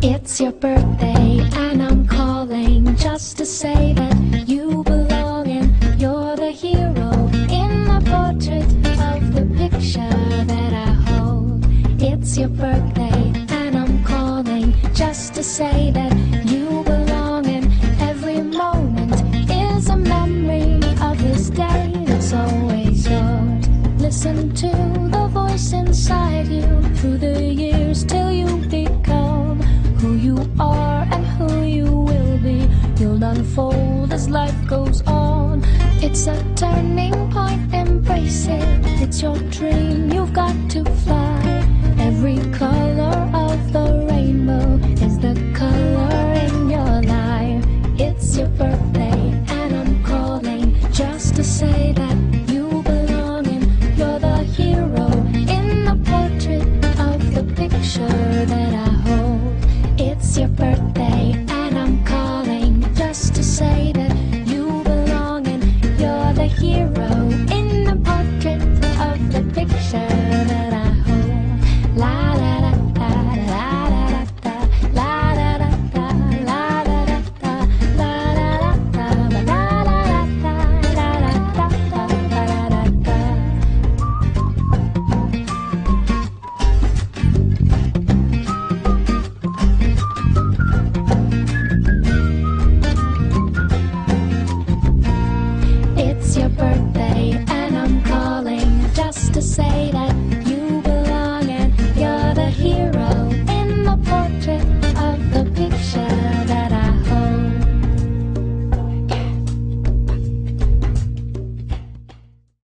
It's your birthday and I'm calling just to say that you belong and you're the hero in the portrait of the picture that I hold. It's your birthday and I'm calling just to say that you belong and every moment is a memory of this day that's always yours. Listen to the voice inside you through the goes on. It's a turning point, embrace it.